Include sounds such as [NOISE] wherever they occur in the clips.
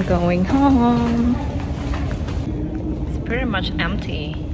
I am going home. It's pretty much empty.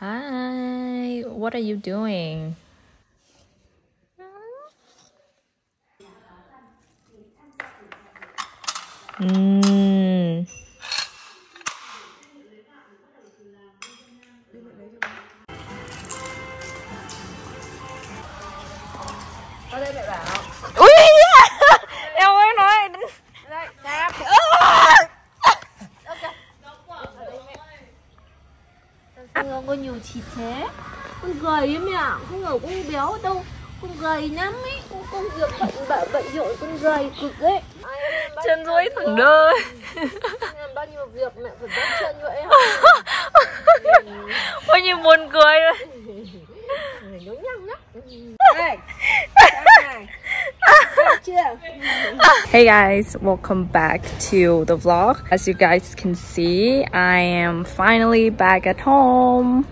Hi, what are you doing? Mm. Gầy ấy mẹ. Không ngờ con béo đâu. Con gầy lắm ấy. Con, con việc bệnh bạ bệnh dội con gầy cực ấy. Chân duỗi thẳng đơ em làm bao nhiêu việc mẹ phải bớt chân vậy hả? [LAUGHS] Bao nhiêu buồn cười rồi. Nhớ nhăng chưa Hey guys, welcome back to the vlog. As you guys can see, I am finally back at home.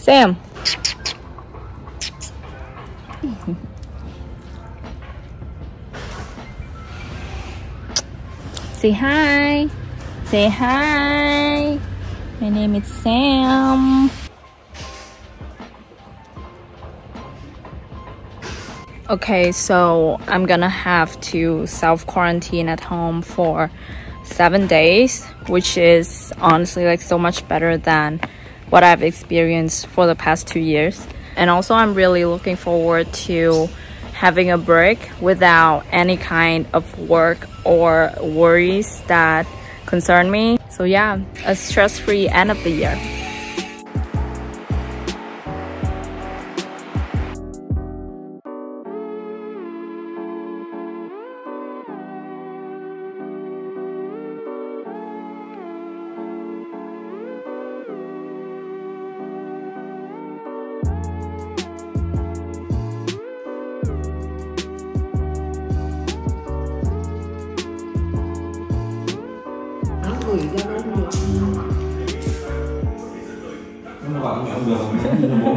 Sam. [LAUGHS] Say hi. Say hi. My name is Sam. Okay, so I'm gonna have to self quarantine at home for seven days, which is honestly like so much better than what I've experienced for the past two years. And also, I'm really looking forward to having a break without any kind of work or worries that concern me. So, yeah, a stress free end of the year. gửi ra không được nhưng mà bảo không được mình như bố.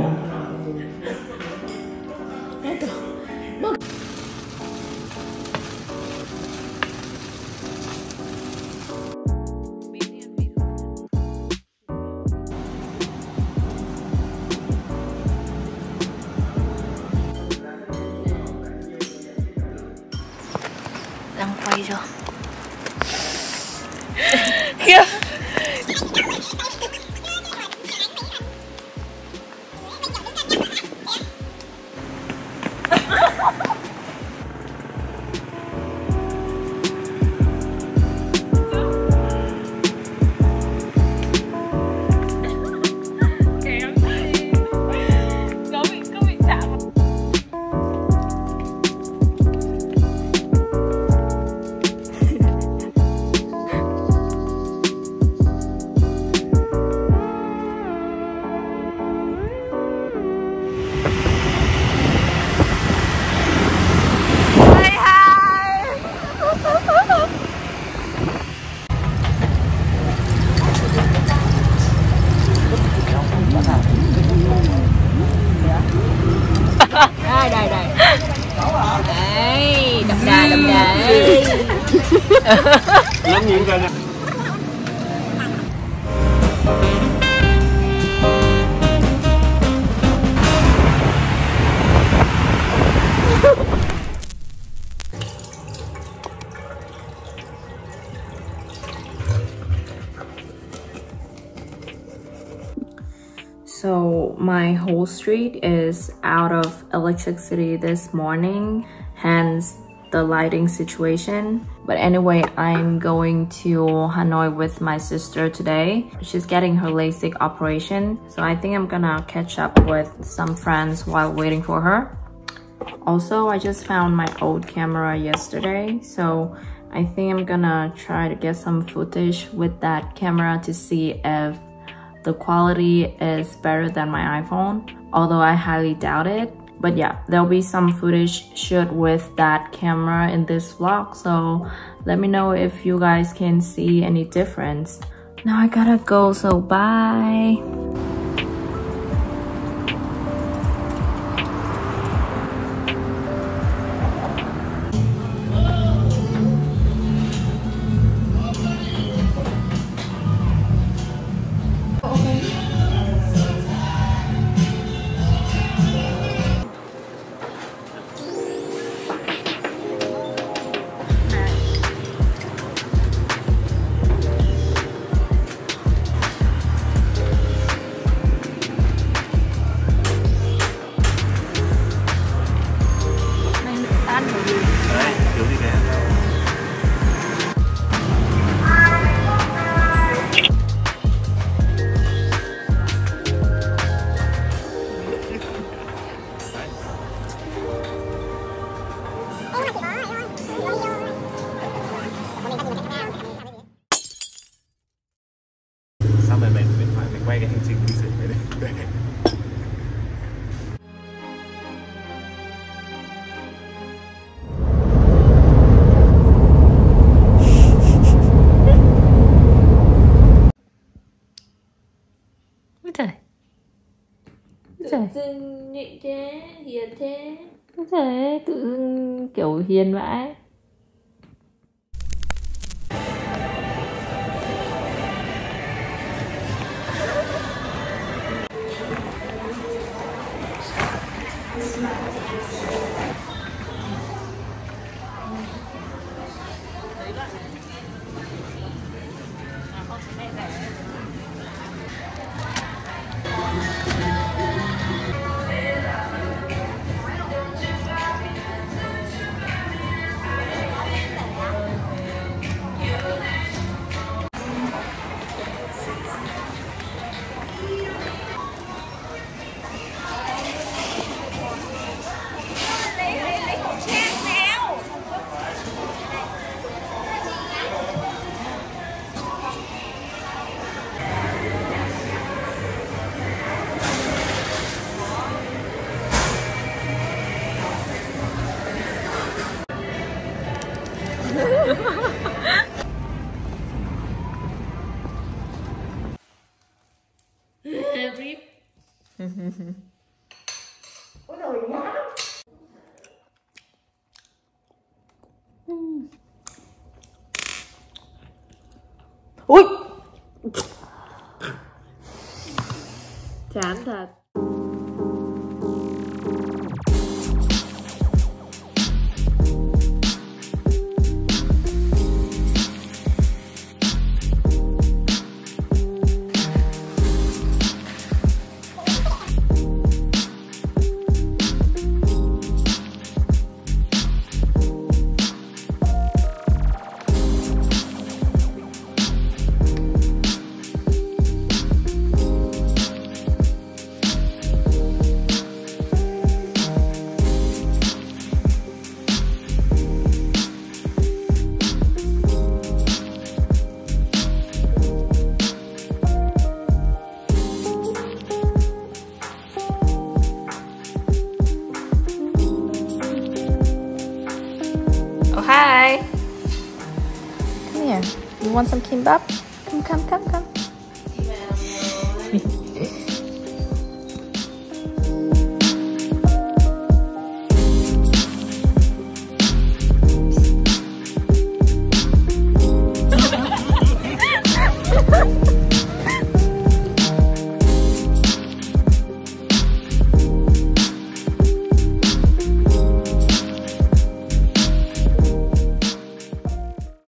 So my whole street is out of electricity this morning, hence the lighting situation. But anyway, I'm going to Hanoi with my sister today. She's getting her LASIK operation. So I think I'm gonna catch up with some friends while waiting for her. Also, I just found my old camera yesterday. So I think I'm gonna try to get some footage with that camera to see if the quality is better than my iPhone, although I highly doubt it. But yeah, there'll be some footage shoot with that camera in this vlog, so let me know if you guys can see any difference. Now I gotta go, so bye! Dưng nhịn thế hiền thế. Ôi thể tự dưng kiểu hiền vãi. Ui. Chán thật. You want some kimbap? Come come come come